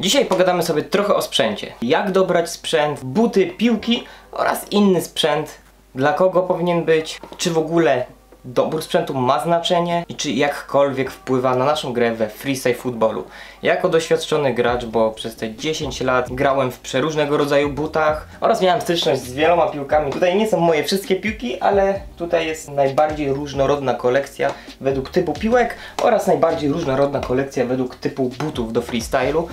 Dzisiaj pogadamy sobie trochę o sprzęcie. Jak dobrać sprzęt, buty, piłki oraz inny sprzęt. Dla kogo powinien być, czy w ogóle dobór sprzętu ma znaczenie i czy jakkolwiek wpływa na naszą grę we freestyle footballu. Jako doświadczony gracz, bo przez te 10 lat grałem w przeróżnego rodzaju butach oraz miałem styczność z wieloma piłkami. Tutaj nie są moje wszystkie piłki, ale tutaj jest najbardziej różnorodna kolekcja według typu piłek oraz najbardziej różnorodna kolekcja według typu butów do freestylu.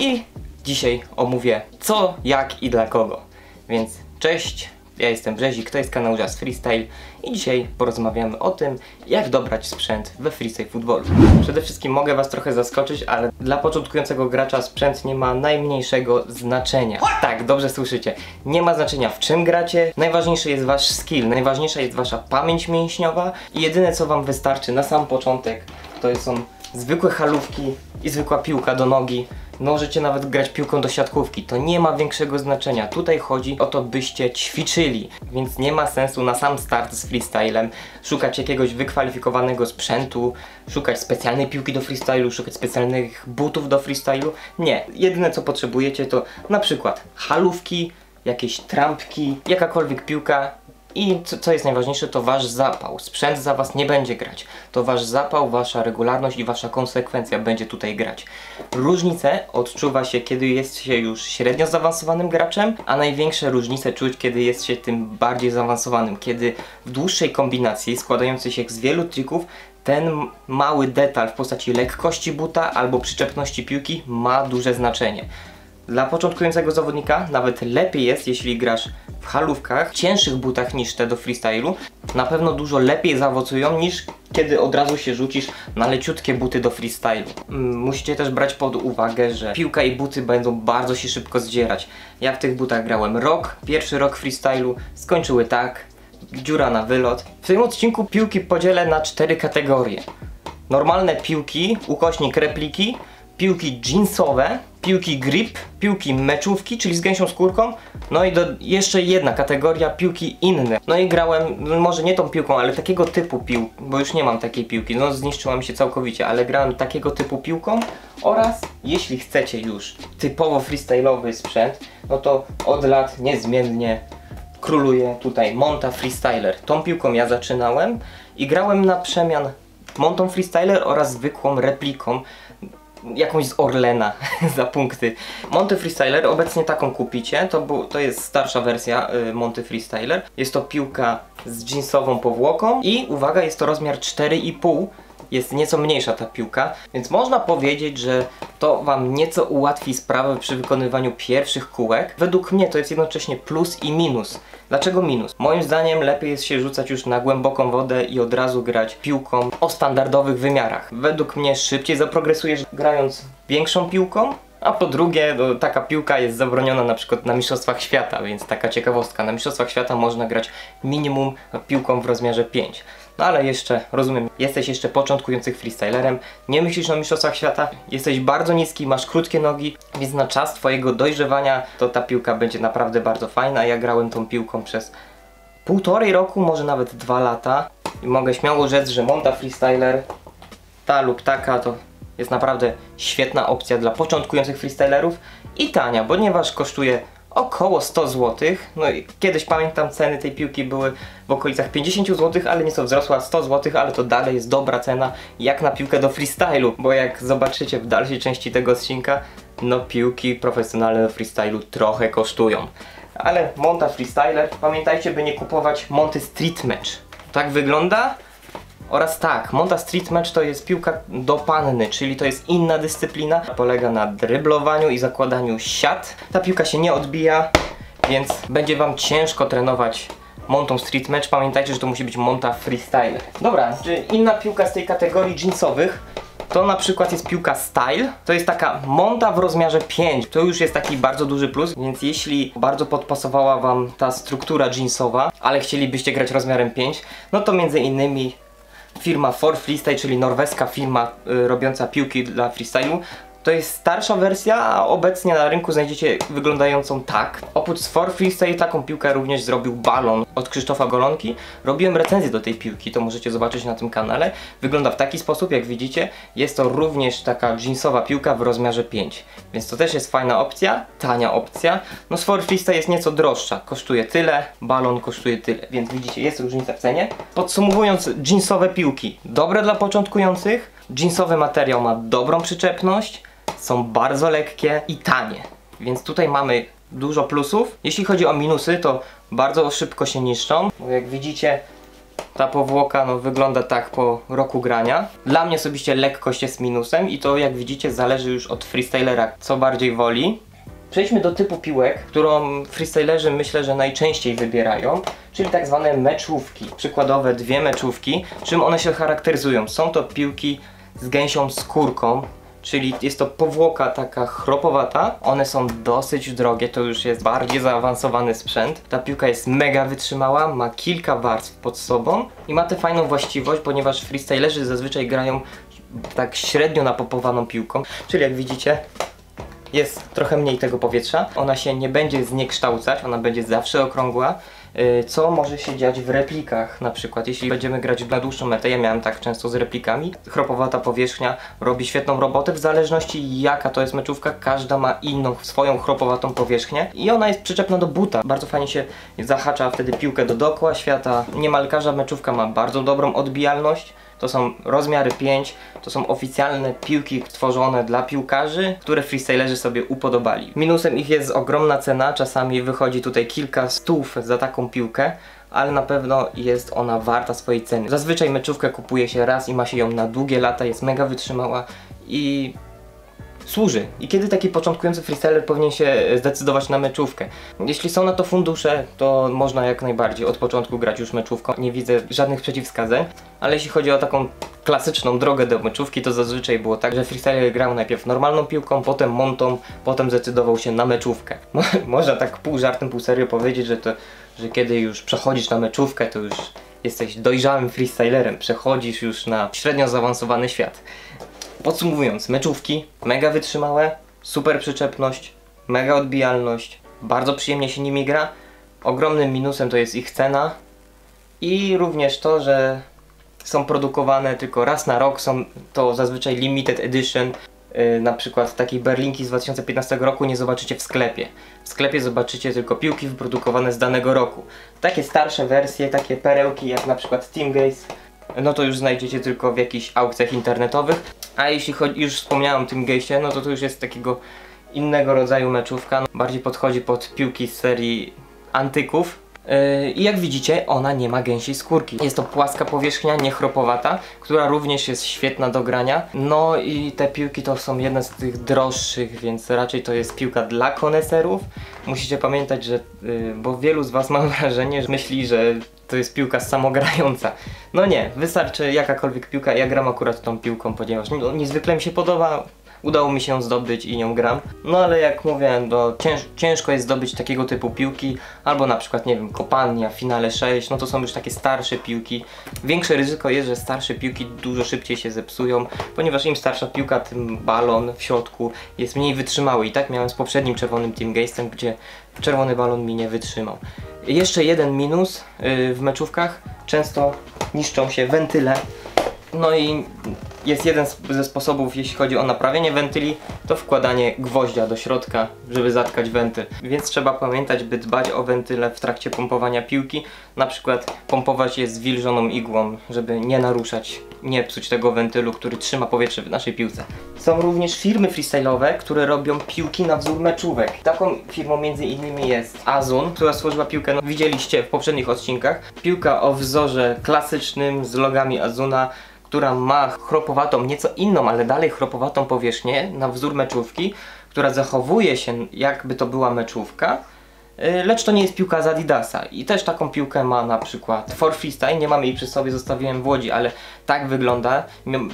I dzisiaj omówię co, jak i dla kogo. Więc cześć, ja jestem Brzezik, to jest kanał Jazz Freestyle i dzisiaj porozmawiamy o tym, jak dobrać sprzęt we freestyle footballu. Przede wszystkim mogę Was trochę zaskoczyć, ale dla początkującego gracza sprzęt nie ma najmniejszego znaczenia. Tak, dobrze słyszycie. Nie ma znaczenia w czym gracie, najważniejszy jest Wasz skill, najważniejsza jest Wasza pamięć mięśniowa i jedyne co Wam wystarczy na sam początek to są zwykłe halówki i zwykła piłka do nogi Możecie nawet grać piłką do siatkówki, to nie ma większego znaczenia. Tutaj chodzi o to, byście ćwiczyli, więc nie ma sensu na sam start z freestylem szukać jakiegoś wykwalifikowanego sprzętu, szukać specjalnej piłki do freestylu, szukać specjalnych butów do freestylu. Nie, jedyne co potrzebujecie to na przykład halówki, jakieś trampki, jakakolwiek piłka i co, co, jest najważniejsze, to wasz zapał. Sprzęt za was nie będzie grać. To wasz zapał, wasza regularność i wasza konsekwencja będzie tutaj grać. Różnice odczuwa się, kiedy jest się już średnio zaawansowanym graczem, a największe różnice czuć, kiedy jest się tym bardziej zaawansowanym. Kiedy w dłuższej kombinacji, składającej się z wielu trików, ten mały detal w postaci lekkości buta albo przyczepności piłki ma duże znaczenie. Dla początkującego zawodnika nawet lepiej jest, jeśli grasz w halówkach, cięższych butach niż te do freestylu. Na pewno dużo lepiej zaowocują niż kiedy od razu się rzucisz na leciutkie buty do freestylu. Mm, musicie też brać pod uwagę, że piłka i buty będą bardzo się szybko zdzierać. Ja w tych butach grałem rok, pierwszy rok freestylu, skończyły tak, dziura na wylot. W tym odcinku piłki podzielę na cztery kategorie. Normalne piłki, ukośnik repliki, piłki jeansowe, piłki grip, piłki meczówki, czyli z gęsią skórką, no i do, jeszcze jedna kategoria, piłki inne. No i grałem, no może nie tą piłką, ale takiego typu pił, bo już nie mam takiej piłki, no zniszczyła mi się całkowicie, ale grałem takiego typu piłką oraz jeśli chcecie już typowo freestyle'owy sprzęt, no to od lat niezmiennie króluje tutaj Monta Freestyler. Tą piłką ja zaczynałem i grałem na przemian Montą Freestyler oraz zwykłą repliką jakąś z Orlena za punkty. Monty Freestyler, obecnie taką kupicie, to, to jest starsza wersja y, Monty Freestyler. Jest to piłka z jeansową powłoką i uwaga, jest to rozmiar 4,5 jest nieco mniejsza ta piłka, więc można powiedzieć, że to Wam nieco ułatwi sprawę przy wykonywaniu pierwszych kółek. Według mnie to jest jednocześnie plus i minus. Dlaczego minus? Moim zdaniem lepiej jest się rzucać już na głęboką wodę i od razu grać piłką o standardowych wymiarach. Według mnie szybciej zaprogresujesz grając większą piłką, a po drugie, no, taka piłka jest zabroniona na przykład na Mistrzostwach Świata, więc taka ciekawostka. Na Mistrzostwach Świata można grać minimum piłką w rozmiarze 5. No ale jeszcze, rozumiem, jesteś jeszcze początkującym freestylerem, nie myślisz o Mistrzostwach Świata, jesteś bardzo niski, masz krótkie nogi, więc na czas twojego dojrzewania to ta piłka będzie naprawdę bardzo fajna. Ja grałem tą piłką przez półtorej roku, może nawet dwa lata i mogę śmiało rzec, że Monta Freestyler, ta lub taka to jest naprawdę świetna opcja dla początkujących freestylerów i tania, ponieważ kosztuje około 100 zł. No i kiedyś pamiętam ceny tej piłki były w okolicach 50 zł, ale nieco wzrosła 100 zł, ale to dalej jest dobra cena jak na piłkę do freestylu, bo jak zobaczycie w dalszej części tego odcinka, no piłki profesjonalne do freestylu trochę kosztują. Ale Monta Freestyler, pamiętajcie by nie kupować Monty Street Match. Tak wygląda, oraz tak, Monta Street Match to jest piłka do panny, czyli to jest inna dyscyplina. Polega na dryblowaniu i zakładaniu siat. Ta piłka się nie odbija, więc będzie wam ciężko trenować Montą Street Match. Pamiętajcie, że to musi być Monta Freestyle. Dobra, inna piłka z tej kategorii jeansowych to na przykład jest piłka Style. To jest taka monta w rozmiarze 5. To już jest taki bardzo duży plus, więc jeśli bardzo podpasowała Wam ta struktura jeansowa, ale chcielibyście grać rozmiarem 5, no to między innymi firma For Freestyle, czyli norweska firma y, robiąca piłki dla freestylu. To jest starsza wersja, a obecnie na rynku znajdziecie wyglądającą tak. Oprócz For Freestyle taką piłkę również zrobił Balon. od Krzysztofa Golonki. Robiłem recenzję do tej piłki, to możecie zobaczyć na tym kanale. Wygląda w taki sposób, jak widzicie. Jest to również taka jeansowa piłka w rozmiarze 5. Więc to też jest fajna opcja, tania opcja. No Sport Freestyle jest nieco droższa. Kosztuje tyle, balon kosztuje tyle. Więc widzicie, jest różnica w cenie. Podsumowując, jeansowe piłki. Dobre dla początkujących. Jeansowy materiał ma dobrą przyczepność. Są bardzo lekkie i tanie. Więc tutaj mamy dużo plusów. Jeśli chodzi o minusy, to bardzo szybko się niszczą. Jak widzicie, ta powłoka no, wygląda tak po roku grania. Dla mnie osobiście lekkość jest minusem i to jak widzicie zależy już od freestylera, co bardziej woli. Przejdźmy do typu piłek, którą freestylerzy myślę, że najczęściej wybierają, czyli tak zwane meczówki. Przykładowe dwie meczówki. Czym one się charakteryzują? Są to piłki z gęsią skórką, czyli jest to powłoka taka chropowata. One są dosyć drogie, to już jest bardziej zaawansowany sprzęt. Ta piłka jest mega wytrzymała, ma kilka warstw pod sobą i ma tę fajną właściwość, ponieważ freestylerzy zazwyczaj grają tak średnio napopowaną piłką, czyli jak widzicie jest trochę mniej tego powietrza. Ona się nie będzie zniekształcać, ona będzie zawsze okrągła. Y, co może się dziać w replikach? Na przykład, jeśli będziemy grać na dłuższą metę, ja miałem tak często z replikami, chropowata powierzchnia robi świetną robotę, w zależności jaka to jest meczówka, każda ma inną, swoją chropowatą powierzchnię i ona jest przyczepna do buta, bardzo fajnie się zahacza wtedy piłkę do dookoła świata, niemal każda meczówka ma bardzo dobrą odbijalność, to są rozmiary 5, to są oficjalne piłki tworzone dla piłkarzy, które freestylerzy sobie upodobali. Minusem ich jest ogromna cena, czasami wychodzi tutaj kilka stów za taką piłkę, ale na pewno jest ona warta swojej ceny. Zazwyczaj meczówkę kupuje się raz i ma się ją na długie lata, jest mega wytrzymała i służy. I kiedy taki początkujący freestyler powinien się zdecydować na meczówkę? Jeśli są na to fundusze, to można jak najbardziej od początku grać już meczówką. Nie widzę żadnych przeciwwskazań, ale jeśli chodzi o taką klasyczną drogę do meczówki, to zazwyczaj było tak, że freestyler grał najpierw normalną piłką, potem montą, potem zdecydował się na meczówkę. można tak pół żartem, pół serio powiedzieć, że to, że kiedy już przechodzisz na meczówkę, to już jesteś dojrzałym freestylerem, przechodzisz już na średnio zaawansowany świat. Podsumowując, meczówki mega wytrzymałe, super przyczepność, mega odbijalność, bardzo przyjemnie się nimi gra. Ogromnym minusem to jest ich cena i również to, że są produkowane tylko raz na rok, są to zazwyczaj limited edition. Yy, na przykład takiej berlinki z 2015 roku nie zobaczycie w sklepie. W sklepie zobaczycie tylko piłki wyprodukowane z danego roku. Takie starsze wersje, takie perełki jak na przykład Team Gaze, no to już znajdziecie tylko w jakichś aukcjach internetowych. A jeśli chodzi, już wspomniałem o tym gejście, no to to już jest takiego innego rodzaju meczówka. No, bardziej podchodzi pod piłki z serii antyków. Yy, I jak widzicie, ona nie ma gęsiej skórki. Jest to płaska powierzchnia, niechropowata, która również jest świetna do grania. No i te piłki to są jedne z tych droższych, więc raczej to jest piłka dla koneserów. Musicie pamiętać, że, yy, bo wielu z Was mam wrażenie, że myśli, że to jest piłka samogrająca. No nie, wystarczy jakakolwiek piłka, ja gram akurat tą piłką, ponieważ no, niezwykle mi się podoba, udało mi się zdobyć i nią gram. No ale jak mówiłem, to cięż, ciężko jest zdobyć takiego typu piłki, albo na przykład, nie wiem, kopalnia, finale 6, no to są już takie starsze piłki. Większe ryzyko jest, że starsze piłki dużo szybciej się zepsują, ponieważ im starsza piłka, tym balon w środku jest mniej wytrzymały. I tak miałem z poprzednim czerwonym Team Geistem, gdzie czerwony balon mi nie wytrzymał. Jeszcze jeden minus yy, w meczówkach, często niszczą się wentyle, no i jest jeden ze sposobów, jeśli chodzi o naprawienie wentyli, to wkładanie gwoździa do środka, żeby zatkać wentyl. Więc trzeba pamiętać, by dbać o wentyle w trakcie pompowania piłki. Na przykład pompować je zwilżoną igłą, żeby nie naruszać, nie psuć tego wentylu, który trzyma powietrze w naszej piłce. Są również firmy freestyle'owe, które robią piłki na wzór meczówek. Taką firmą między innymi jest Azun, która stworzyła piłkę, no widzieliście w poprzednich odcinkach. Piłka o wzorze klasycznym z logami Azuna, która ma chropowatą, nieco inną, ale dalej chropowatą powierzchnię na wzór meczówki, która zachowuje się jakby to była meczówka, y, lecz to nie jest piłka z Adidasa. I też taką piłkę ma na przykład For Freestyle, nie mamy jej przy sobie, zostawiłem w Łodzi, ale tak wygląda.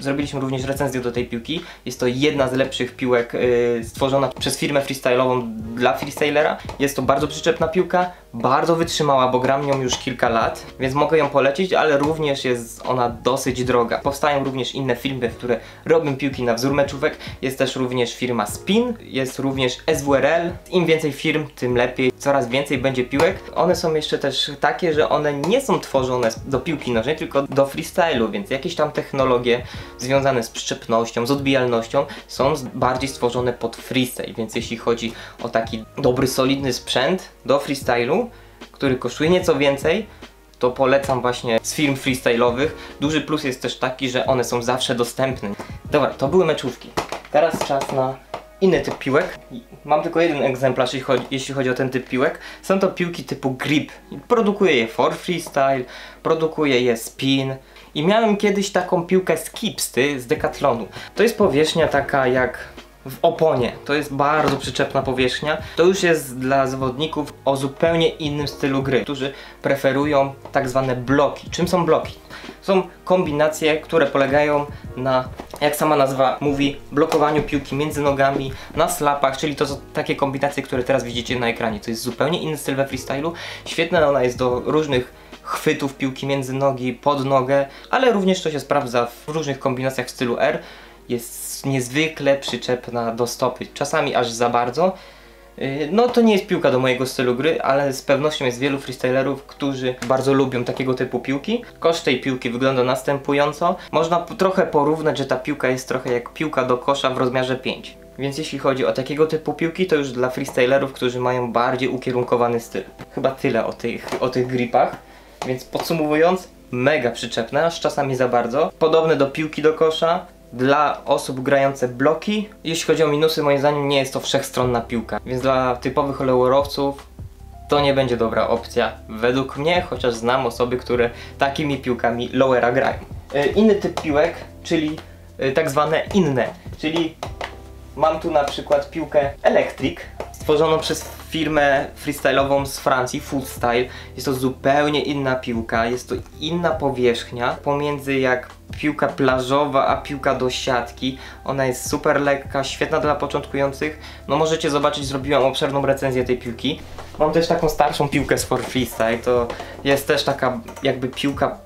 Zrobiliśmy również recenzję do tej piłki. Jest to jedna z lepszych piłek yy, stworzona przez firmę freestyle'ową dla freestylera. Jest to bardzo przyczepna piłka, bardzo wytrzymała, bo gram nią już kilka lat, więc mogę ją polecić, ale również jest ona dosyć droga. Powstają również inne firmy, które robią piłki na wzór meczówek. Jest też również firma Spin, jest również SWRL. Im więcej firm, tym lepiej. Coraz więcej będzie piłek. One są jeszcze też takie, że one nie są tworzone do piłki nożnej, tylko do freestylu, więc jakieś tam technologie związane z przyczepnością, z odbijalnością są bardziej stworzone pod freestyle, więc jeśli chodzi o taki dobry, solidny sprzęt do freestylu, który kosztuje nieco więcej, to polecam właśnie z firm freestyle'owych. Duży plus jest też taki, że one są zawsze dostępne. Dobra, to były meczówki. Teraz czas na inny typ piłek. Mam tylko jeden egzemplarz, jeśli chodzi, jeśli chodzi o ten typ piłek. Są to piłki typu grip. Produkuję je for freestyle, produkuję je spin. I miałem kiedyś taką piłkę skipsty z Decathlonu. To jest powierzchnia taka jak w oponie. To jest bardzo przyczepna powierzchnia. To już jest dla zawodników o zupełnie innym stylu gry, którzy preferują tak zwane bloki. Czym są bloki? Są kombinacje, które polegają na, jak sama nazwa mówi, blokowaniu piłki między nogami, na slapach, czyli to są takie kombinacje, które teraz widzicie na ekranie. To jest zupełnie inny styl we freestylu. Świetna ona jest do różnych chwytów piłki między nogi, pod nogę, ale również to się sprawdza w różnych kombinacjach w stylu R. Jest niezwykle przyczepna do stopy, czasami aż za bardzo. Y, no to nie jest piłka do mojego stylu gry, ale z pewnością jest wielu freestylerów, którzy bardzo lubią takiego typu piłki. Koszt tej piłki wygląda następująco. Można trochę porównać, że ta piłka jest trochę jak piłka do kosza w rozmiarze 5. Więc jeśli chodzi o takiego typu piłki, to już dla freestylerów, którzy mają bardziej ukierunkowany styl. Chyba tyle o tych, o tych gripach. Więc podsumowując, mega przyczepne, aż czasami za bardzo. Podobne do piłki do kosza, dla osób grających bloki. Jeśli chodzi o minusy, moim zdaniem nie jest to wszechstronna piłka, więc dla typowych lowerowców to nie będzie dobra opcja według mnie, chociaż znam osoby, które takimi piłkami lowera grają. E, inny typ piłek, czyli e, tak zwane inne, czyli mam tu na przykład piłkę Electric, stworzoną przez firmę freestyle'ową z Francji, Food Style. Jest to zupełnie inna piłka, jest to inna powierzchnia pomiędzy jak piłka plażowa, a piłka do siatki. Ona jest super lekka, świetna dla początkujących. No możecie zobaczyć, zrobiłam obszerną recenzję tej piłki. Mam też taką starszą piłkę z Freestyle, to jest też taka jakby piłka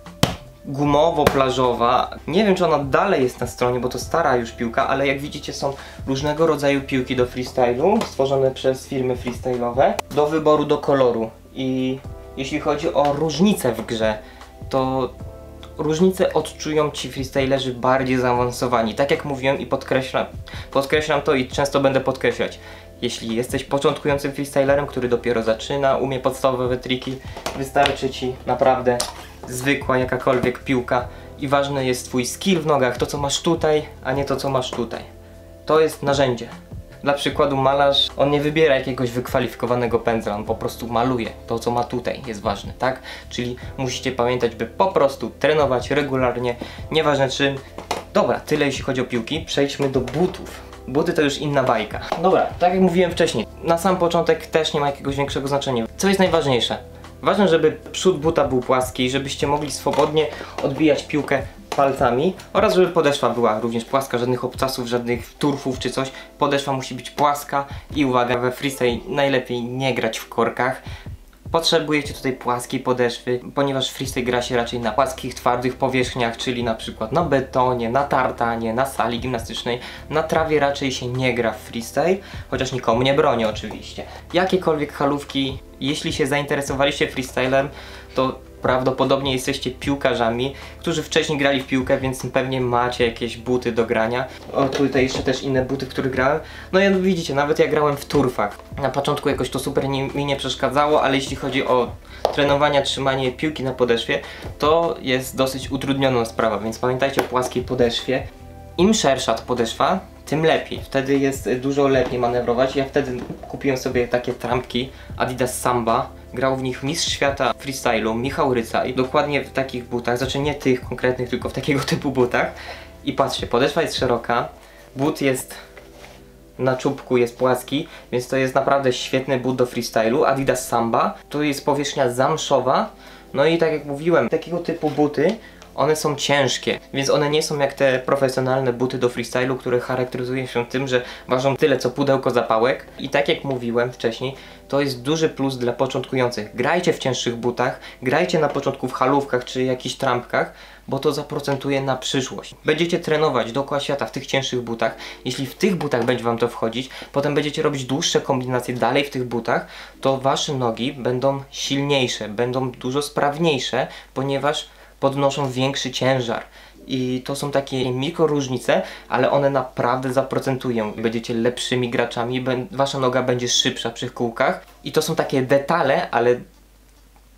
gumowo-plażowa. Nie wiem, czy ona dalej jest na stronie, bo to stara już piłka, ale jak widzicie są różnego rodzaju piłki do freestylu, stworzone przez firmy freestyle'owe, do wyboru do koloru. I jeśli chodzi o różnice w grze, to różnice odczują ci freestylerzy bardziej zaawansowani. Tak jak mówiłem i podkreślam, podkreślam to i często będę podkreślać. Jeśli jesteś początkującym freestylerem, który dopiero zaczyna, umie podstawowe triki, wystarczy ci naprawdę zwykła jakakolwiek piłka i ważny jest twój skill w nogach, to co masz tutaj, a nie to co masz tutaj. To jest narzędzie. Dla przykładu malarz, on nie wybiera jakiegoś wykwalifikowanego pędzla, on po prostu maluje. To co ma tutaj jest ważne, tak? Czyli musicie pamiętać, by po prostu trenować regularnie, nieważne czym. Dobra, tyle jeśli chodzi o piłki. Przejdźmy do butów. Buty to już inna bajka. Dobra, tak jak mówiłem wcześniej, na sam początek też nie ma jakiegoś większego znaczenia. Co jest najważniejsze? Ważne, żeby przód buta był płaski, żebyście mogli swobodnie odbijać piłkę palcami oraz żeby podeszwa była również płaska, żadnych obcasów, żadnych turfów czy coś. Podeszwa musi być płaska i uwaga, we freestyle najlepiej nie grać w korkach. Potrzebujecie tutaj płaskiej podeszwy, ponieważ freestyle gra się raczej na płaskich, twardych powierzchniach, czyli na przykład na betonie, na tartanie, na sali gimnastycznej. Na trawie raczej się nie gra w freestyle, chociaż nikomu nie bronię oczywiście. Jakiekolwiek halówki, jeśli się zainteresowaliście freestylem, to prawdopodobnie jesteście piłkarzami, którzy wcześniej grali w piłkę, więc pewnie macie jakieś buty do grania. O, tutaj jeszcze też inne buty, w których grałem. No i widzicie, nawet ja grałem w turfach. Na początku jakoś to super nie, mi nie przeszkadzało, ale jeśli chodzi o trenowanie, trzymanie piłki na podeszwie, to jest dosyć utrudniona sprawa, więc pamiętajcie o płaskiej podeszwie. Im szersza ta podeszwa, tym lepiej. Wtedy jest dużo lepiej manewrować. Ja wtedy kupiłem sobie takie trampki Adidas Samba grał w nich mistrz świata freestylu Michał Ryca i dokładnie w takich butach, znaczy nie tych konkretnych, tylko w takiego typu butach. I patrzcie, podeszwa jest szeroka, but jest na czubku jest płaski, więc to jest naprawdę świetny but do freestylu. Adidas Samba, to jest powierzchnia zamszowa. No i tak jak mówiłem, takiego typu buty one są ciężkie, więc one nie są jak te profesjonalne buty do freestylu, które charakteryzują się tym, że ważą tyle co pudełko zapałek. I tak jak mówiłem wcześniej, to jest duży plus dla początkujących. Grajcie w cięższych butach, grajcie na początku w halówkach czy jakichś trampkach, bo to zaprocentuje na przyszłość. Będziecie trenować dookoła świata w tych cięższych butach. Jeśli w tych butach będzie Wam to wchodzić, potem będziecie robić dłuższe kombinacje dalej w tych butach, to Wasze nogi będą silniejsze, będą dużo sprawniejsze, ponieważ podnoszą większy ciężar. I to są takie mikro różnice, ale one naprawdę zaprocentują. Będziecie lepszymi graczami, wasza noga będzie szybsza przy kółkach. I to są takie detale, ale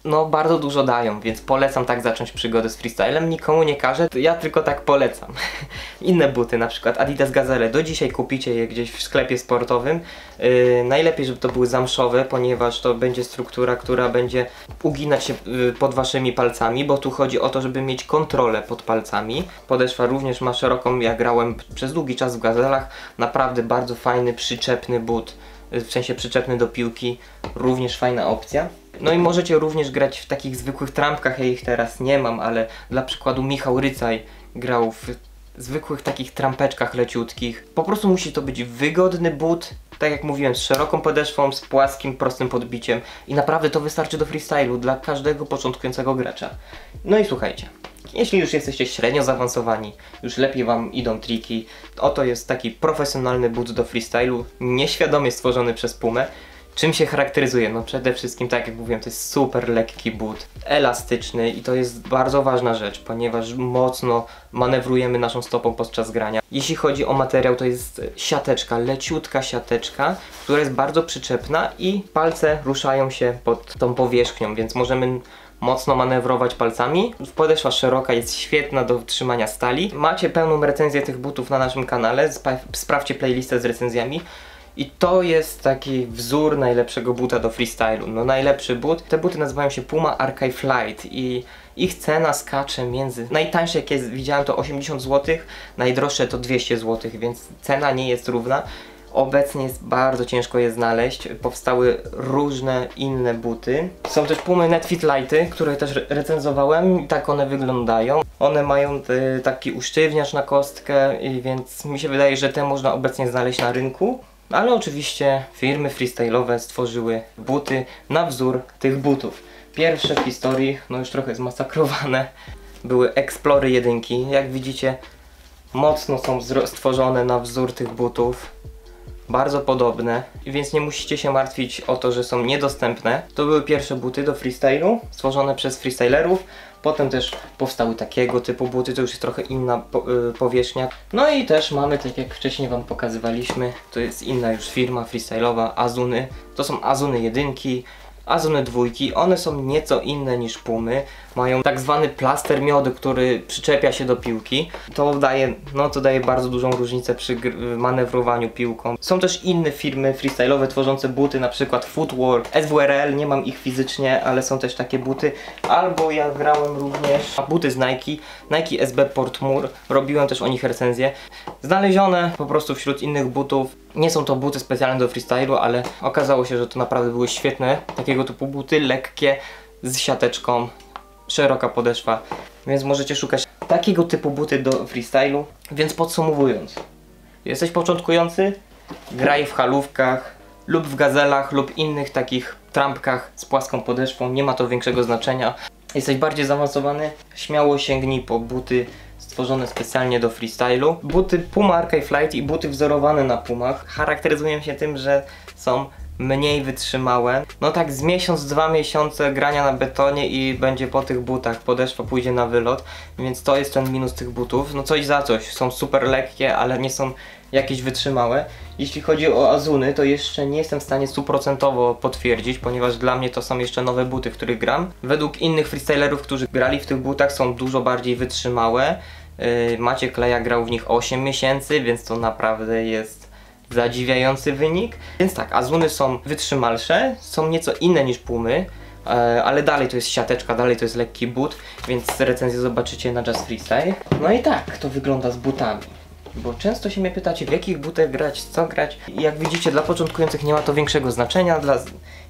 no bardzo dużo dają, więc polecam tak zacząć przygodę z freestylem. Nikomu nie każę, ja tylko tak polecam. Inne buty, na przykład Adidas Gazelle, do dzisiaj kupicie je gdzieś w sklepie sportowym. Yy, najlepiej, żeby to były zamszowe, ponieważ to będzie struktura, która będzie uginać się yy, pod waszymi palcami, bo tu chodzi o to, żeby mieć kontrolę pod palcami. Podeszwa również ma szeroką, ja grałem przez długi czas w gazelach, naprawdę bardzo fajny, przyczepny but w sensie przyczepny do piłki, również fajna opcja. No i możecie również grać w takich zwykłych trampkach, ja ich teraz nie mam, ale dla przykładu Michał Rycaj grał w zwykłych takich trampeczkach leciutkich. Po prostu musi to być wygodny but, tak jak mówiłem, z szeroką podeszwą, z płaskim, prostym podbiciem i naprawdę to wystarczy do freestylu dla każdego początkującego gracza. No i słuchajcie, jeśli już jesteście średnio zaawansowani, już lepiej wam idą triki, oto jest taki profesjonalny but do freestylu, nieświadomie stworzony przez Pumę, Czym się charakteryzuje? No przede wszystkim, tak jak mówiłem, to jest super lekki but, elastyczny i to jest bardzo ważna rzecz, ponieważ mocno manewrujemy naszą stopą podczas grania. Jeśli chodzi o materiał, to jest siateczka, leciutka siateczka, która jest bardzo przyczepna i palce ruszają się pod tą powierzchnią, więc możemy mocno manewrować palcami. Podeszwa szeroka jest świetna do trzymania stali. Macie pełną recenzję tych butów na naszym kanale, sprawdźcie playlistę z recenzjami. I to jest taki wzór najlepszego buta do freestylu. No najlepszy but. Te buty nazywają się Puma Archive Light i ich cena skacze między... Najtańsze jakie widziałem to 80 zł, najdroższe to 200 zł, więc cena nie jest równa. Obecnie jest bardzo ciężko je znaleźć. Powstały różne inne buty. Są też Pumy Netfit Lighty, które też recenzowałem tak one wyglądają. One mają y, taki usztywniacz na kostkę, więc mi się wydaje, że te można obecnie znaleźć na rynku. Ale oczywiście firmy freestyle'owe stworzyły buty na wzór tych butów. Pierwsze w historii, no już trochę zmasakrowane, były Explory jedynki. Jak widzicie, mocno są stworzone na wzór tych butów. Bardzo podobne, więc nie musicie się martwić o to, że są niedostępne. To były pierwsze buty do freestylu, stworzone przez freestylerów. Potem też powstały takiego typu buty, to już jest trochę inna y, powierzchnia. No i też mamy, tak jak wcześniej Wam pokazywaliśmy, to jest inna już firma freestyle'owa, Azuny. To są Azuny jedynki, Azuny dwójki, one są nieco inne niż Pumy. Mają tak zwany plaster miodu, który przyczepia się do piłki. To daje, no to daje bardzo dużą różnicę przy manewrowaniu piłką. Są też inne firmy freestyle'owe tworzące buty, na przykład Footwork, SWRL, nie mam ich fizycznie, ale są też takie buty. Albo ja grałem również buty z Nike, Nike SB Portmur, robiłem też o nich recenzję. Znalezione po prostu wśród innych butów. Nie są to buty specjalne do freestylu, ale okazało się, że to naprawdę były świetne takiego typu buty, lekkie, z siateczką, szeroka podeszwa, więc możecie szukać takiego typu buty do freestylu. Więc podsumowując, jesteś początkujący, graj w halówkach lub w gazelach lub innych takich trampkach z płaską podeszwą, nie ma to większego znaczenia. Jesteś bardziej zaawansowany, śmiało sięgnij po buty stworzone specjalnie do freestylu. Buty Puma Archive Light i buty wzorowane na Pumach charakteryzują się tym, że są mniej wytrzymałe. No tak z miesiąc, dwa miesiące grania na betonie i będzie po tych butach, podeszwa pójdzie na wylot, więc to jest ten minus tych butów. No coś za coś, są super lekkie, ale nie są jakieś wytrzymałe. Jeśli chodzi o Azuny, to jeszcze nie jestem w stanie stuprocentowo potwierdzić, ponieważ dla mnie to są jeszcze nowe buty, w których gram. Według innych freestylerów, którzy grali w tych butach, są dużo bardziej wytrzymałe. Yy, Maciek Kleja grał w nich 8 miesięcy, więc to naprawdę jest zadziwiający wynik. Więc tak, Azuny są wytrzymalsze, są nieco inne niż Pumy, e, ale dalej to jest siateczka, dalej to jest lekki but, więc recenzję zobaczycie na Just Freestyle. No i tak to wygląda z butami. Bo często się mnie pytacie, w jakich butach grać, co grać. Jak widzicie, dla początkujących nie ma to większego znaczenia. Dla,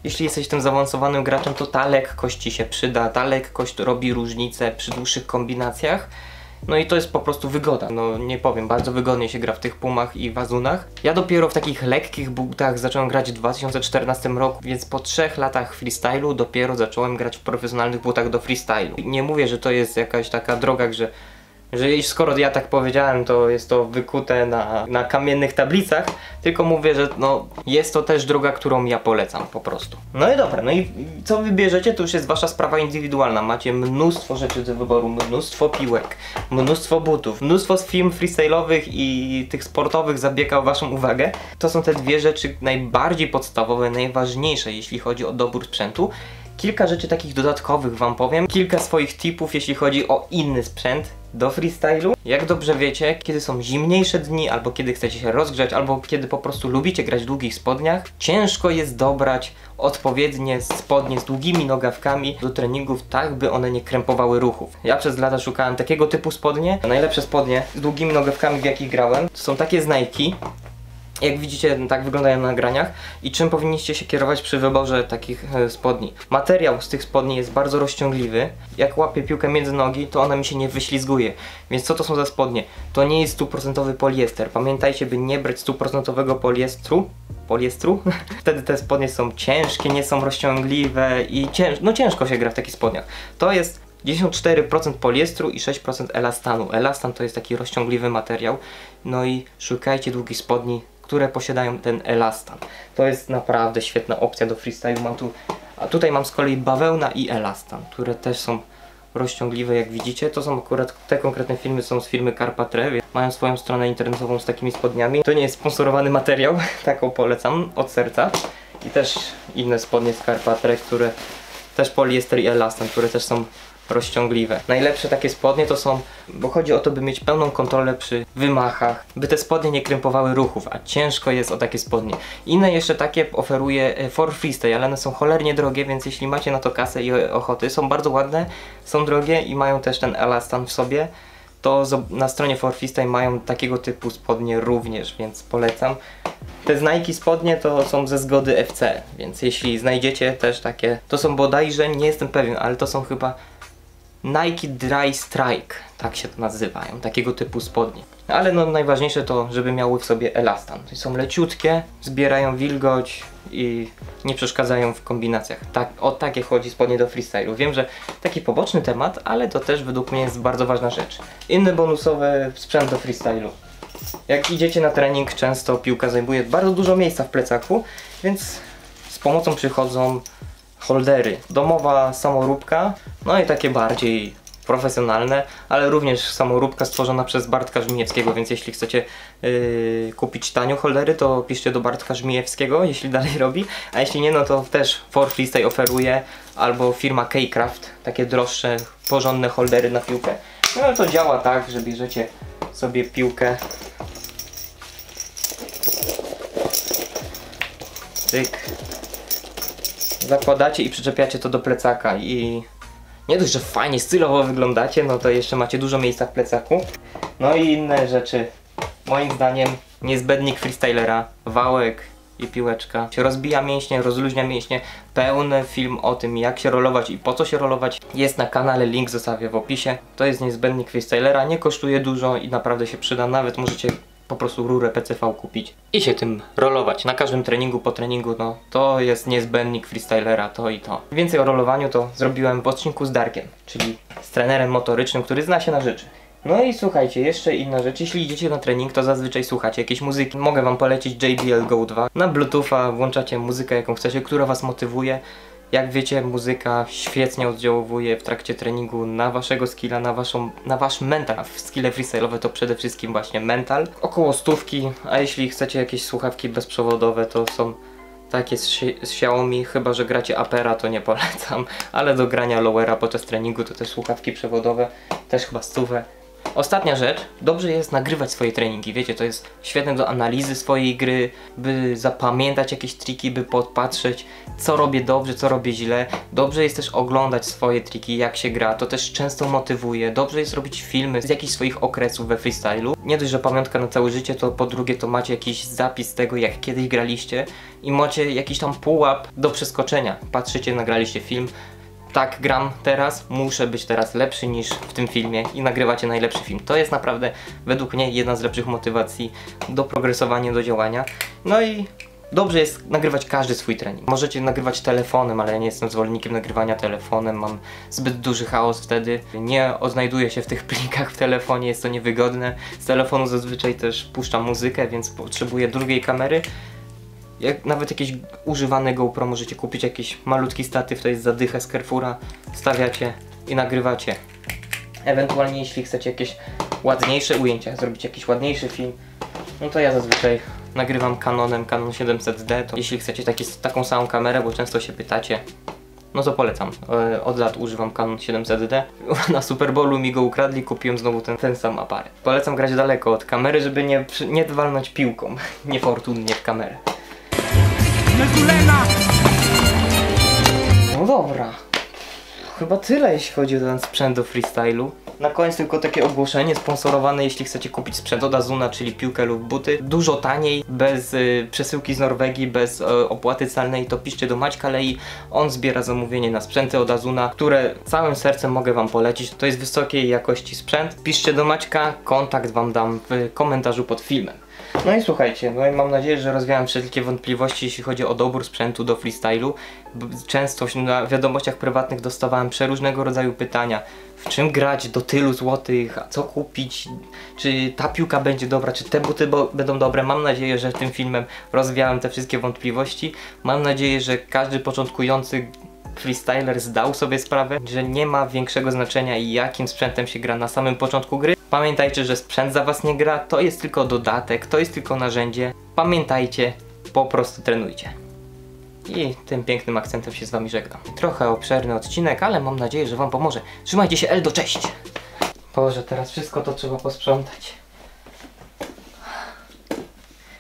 jeśli jesteś tym zaawansowanym graczem, to ta lekkość ci się przyda. Ta lekkość robi różnicę przy dłuższych kombinacjach. No i to jest po prostu wygoda. No nie powiem, bardzo wygodnie się gra w tych pumach i wazunach. Ja dopiero w takich lekkich butach zacząłem grać w 2014 roku, więc po trzech latach freestylu dopiero zacząłem grać w profesjonalnych butach do freestylu. Nie mówię, że to jest jakaś taka droga, że że skoro ja tak powiedziałem, to jest to wykute na, na kamiennych tablicach, tylko mówię, że no, jest to też droga, którą ja polecam po prostu. No i dobra, no i co wybierzecie, to już jest wasza sprawa indywidualna. Macie mnóstwo rzeczy do wyboru, mnóstwo piłek, mnóstwo butów, mnóstwo film freestyle'owych i tych sportowych zabiegał waszą uwagę. To są te dwie rzeczy najbardziej podstawowe, najważniejsze, jeśli chodzi o dobór sprzętu. Kilka rzeczy takich dodatkowych wam powiem, kilka swoich tipów, jeśli chodzi o inny sprzęt, do freestylu. Jak dobrze wiecie, kiedy są zimniejsze dni, albo kiedy chcecie się rozgrzać, albo kiedy po prostu lubicie grać w długich spodniach, ciężko jest dobrać odpowiednie spodnie z długimi nogawkami do treningów, tak by one nie krępowały ruchów. Ja przez lata szukałem takiego typu spodnie. Najlepsze spodnie z długimi nogawkami, w jakich grałem, to są takie z Nike. Jak widzicie, tak wyglądają na nagraniach i czym powinniście się kierować przy wyborze takich e, spodni. Materiał z tych spodni jest bardzo rozciągliwy. Jak łapię piłkę między nogi, to ona mi się nie wyślizguje. Więc co to są za spodnie? To nie jest stuprocentowy poliester. Pamiętajcie, by nie brać stuprocentowego poliestru. Poliestru? Wtedy te spodnie są ciężkie, nie są rozciągliwe i cięż no ciężko się gra w takich spodniach. To jest 94% poliestru i 6% elastanu. Elastan to jest taki rozciągliwy materiał. No i szukajcie długich spodni które posiadają ten elastan. To jest naprawdę świetna opcja do freestylu. Mam tu, a tutaj mam z kolei bawełna i elastan, które też są rozciągliwe jak widzicie. To są akurat, te konkretne filmy są z firmy Carpatre, mają swoją stronę internetową z takimi spodniami. To nie jest sponsorowany materiał, taką polecam od serca. I też inne spodnie z Carpatre, które też poliester i elastan, które też są rozciągliwe. Najlepsze takie spodnie to są, bo chodzi o to, by mieć pełną kontrolę przy wymachach, by te spodnie nie krępowały ruchów, a ciężko jest o takie spodnie. Inne jeszcze takie oferuje e, For Freestyle, ale one są cholernie drogie, więc jeśli macie na to kasę i ochoty, są bardzo ładne, są drogie i mają też ten elastan w sobie to na stronie For Freestyle mają takiego typu spodnie również, więc polecam. Te z Nike spodnie to są ze zgody FC, więc jeśli znajdziecie też takie, to są bodajże, nie jestem pewien, ale to są chyba Nike Dry Strike, tak się to nazywają, takiego typu spodnie. Ale no najważniejsze to, żeby miały w sobie elastan. Są leciutkie, zbierają wilgoć i nie przeszkadzają w kombinacjach. Tak, o takie chodzi spodnie do freestylu. Wiem, że taki poboczny temat, ale to też według mnie jest bardzo ważna rzecz. Inny bonusowy sprzęt do freestylu. Jak idziecie na trening, często piłka zajmuje bardzo dużo miejsca w plecaku, więc z pomocą przychodzą holdery. Domowa samoróbka, no i takie bardziej profesjonalne, ale również samoróbka stworzona przez Bartka Żmijewskiego, więc jeśli chcecie yy, kupić tanio holdery, to piszcie do Bartka Żmijewskiego, jeśli dalej robi, a jeśli nie, no to też For Freestyle oferuje, albo firma K-Craft, takie droższe, porządne holdery na piłkę. No to działa tak, że bierzecie sobie piłkę tyk zakładacie i przyczepiacie to do plecaka i nie dość, że fajnie, stylowo wyglądacie, no to jeszcze macie dużo miejsca w plecaku. No i inne rzeczy, moim zdaniem niezbędnik freestylera, wałek i piłeczka. Się rozbija mięśnie, rozluźnia mięśnie. Pełny film o tym jak się rolować i po co się rolować jest na kanale, link zostawię w opisie. To jest niezbędnik freestylera, nie kosztuje dużo i naprawdę się przyda, nawet możecie po prostu rurę PCV kupić i się tym rolować. Na każdym treningu po treningu, no to jest niezbędnik freestylera, to i to. Więcej o rolowaniu to zrobiłem w odcinku z Darkiem, czyli z trenerem motorycznym, który zna się na rzeczy. No i słuchajcie, jeszcze inna rzecz, jeśli idziecie na trening, to zazwyczaj słuchacie jakiejś muzyki. Mogę wam polecić JBL Go 2. Na Bluetootha włączacie muzykę jaką chcecie, która was motywuje. Jak wiecie, muzyka świetnie oddziałuje w trakcie treningu na waszego skilla, na, waszą, na wasz mental. W skille freestyle'owe to przede wszystkim właśnie mental. Około stówki, a jeśli chcecie jakieś słuchawki bezprzewodowe, to są takie z, z Xiaomi, chyba że gracie Apera, to nie polecam, ale do grania lowera podczas treningu to te słuchawki przewodowe, też chyba stówę. Ostatnia rzecz, dobrze jest nagrywać swoje treningi, wiecie, to jest świetne do analizy swojej gry, by zapamiętać jakieś triki, by podpatrzeć, co robię dobrze, co robię źle. Dobrze jest też oglądać swoje triki, jak się gra, to też często motywuje. Dobrze jest robić filmy z jakichś swoich okresów we freestylu. Nie dość, że pamiątka na całe życie, to po drugie to macie jakiś zapis tego, jak kiedyś graliście i macie jakiś tam pułap do przeskoczenia. Patrzycie, nagraliście film, tak gram teraz, muszę być teraz lepszy niż w tym filmie i nagrywacie najlepszy film. To jest naprawdę według mnie jedna z lepszych motywacji do progresowania, do działania. No i dobrze jest nagrywać każdy swój trening. Możecie nagrywać telefonem, ale ja nie jestem zwolennikiem nagrywania telefonem, mam zbyt duży chaos wtedy. Nie odnajduję się w tych plikach w telefonie, jest to niewygodne. Z telefonu zazwyczaj też puszczam muzykę, więc potrzebuję drugiej kamery. Jak nawet jakieś używane GoPro możecie kupić jakiś malutki statyw, to jest zadychę z Carrefoura, stawiacie i nagrywacie. Ewentualnie jeśli chcecie jakieś ładniejsze ujęcia, zrobić jakiś ładniejszy film, no to ja zazwyczaj nagrywam Canonem Canon 700D, to jeśli chcecie taki, taką samą kamerę, bo często się pytacie, no to polecam. E, Od lat używam Canon 700D. Na Super Bowlu mi go ukradli, kupiłem znowu ten, ten sam aparat. Polecam grać daleko od kamery, żeby nie, nie walnąć piłką niefortunnie w kamerę. No dobra. Chyba tyle jeśli chodzi o ten sprzęt do freestylu. Na koniec tylko takie ogłoszenie sponsorowane, jeśli chcecie kupić sprzęt od Azuna, czyli piłkę lub buty. Dużo taniej, bez y, przesyłki z Norwegii, bez y, opłaty celnej, to piszcie do Maćka Lei. On zbiera zamówienie na sprzęty od Azuna, które całym sercem mogę wam polecić. To jest wysokiej jakości sprzęt. Piszcie do Maćka, kontakt wam dam w komentarzu pod filmem. No i słuchajcie, no i mam nadzieję, że rozwiałem wszelkie wątpliwości, jeśli chodzi o dobór sprzętu do freestylu. Często na wiadomościach prywatnych dostawałem przeróżnego rodzaju pytania. W czym grać do tylu złotych, co kupić, czy ta piłka będzie dobra, czy te buty będą dobre. Mam nadzieję, że tym filmem rozwiałem te wszystkie wątpliwości. Mam nadzieję, że każdy początkujący freestyler zdał sobie sprawę, że nie ma większego znaczenia jakim sprzętem się gra na samym początku gry. Pamiętajcie, że sprzęt za was nie gra, to jest tylko dodatek, to jest tylko narzędzie. Pamiętajcie, po prostu trenujcie. I tym pięknym akcentem się z wami żegnam. Trochę obszerny odcinek, ale mam nadzieję, że wam pomoże. Trzymajcie się, Eldo, cześć! Boże, teraz wszystko to trzeba posprzątać.